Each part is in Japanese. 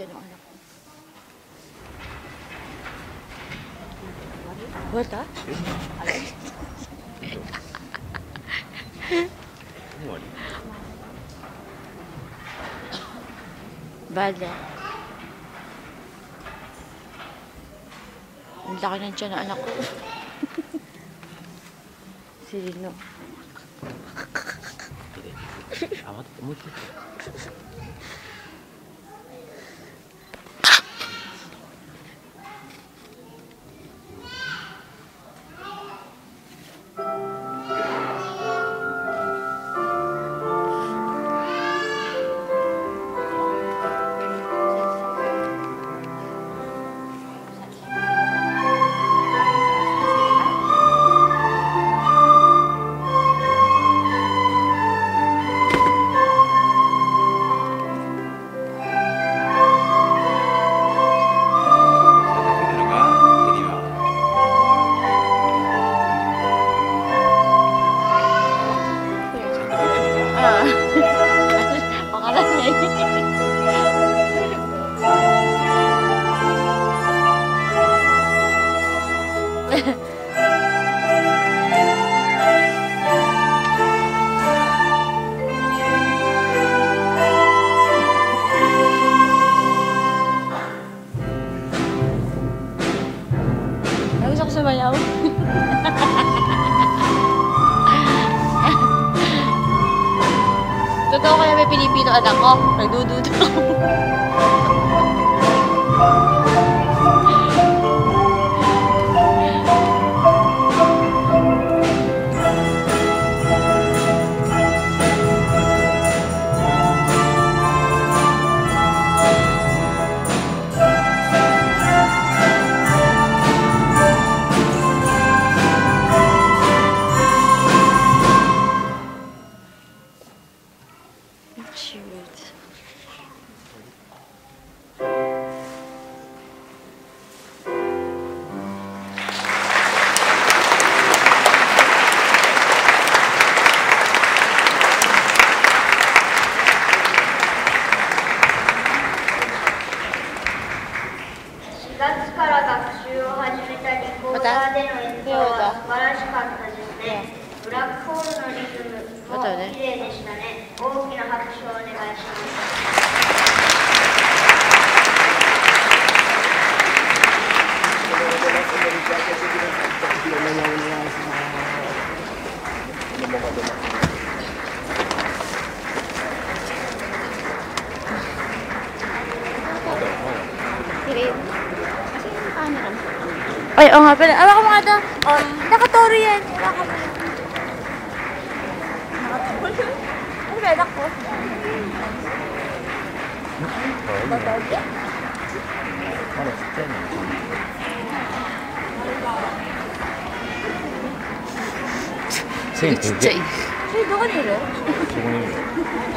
جنو أنا وردة بلى اللعنة جنو أنا سيدي النوم ko sumayaw. Totoo kaya may Pilipino anak ko. Nagdududo も綺麗でしたね。大きな拍手をお願いします。 Kirin. Kasi yung camera mo. Ay, oo nga pala. Awa ko mga ito. Oh, nakatoro yan. Awa ko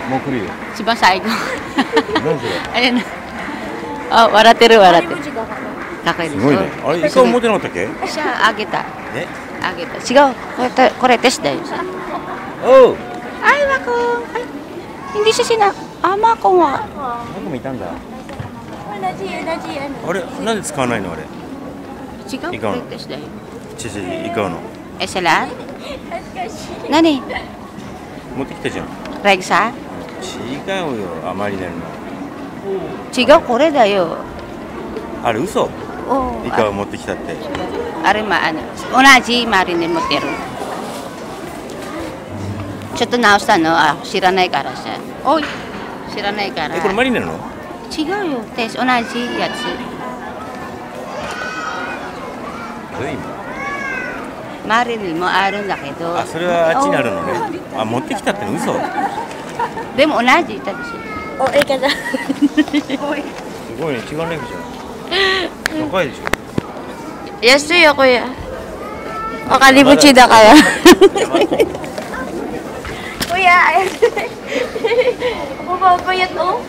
もう来るよ。一番最後あ笑ってる笑ってる高いですよ、ね、あれ一回持てなかったっけあげたあげた違うこれ,これ手伝いおう Hi, Makong! Hindi siya sina... Ah, Makong ha. Makong。あれ、なんで使わないのあれ？違う？違う違う、の。え、セラ恥ず。持ってきたじゃん。レグサ？違うよ、あまりなる。違う、これだよ。あれ、嘘？イカを持ってきたって。あれ、まあ、同じマリネ持ってる。ちょっと直したの？あ、知らないからさ。おい、知らないから。え、これマリネなの？違うよ。私、同じやつ。マリネもあるんだけど。あ、それはあっちにあるのね。あ、持ってきたっての嘘？でも同じ言ったでしょ。お、ええかな。すごいね、違うね、じゃん。高いでしょ。Yes, yo, kuya. O, kalimutin na kaya. Kuya, ayan. Upo, kuya to.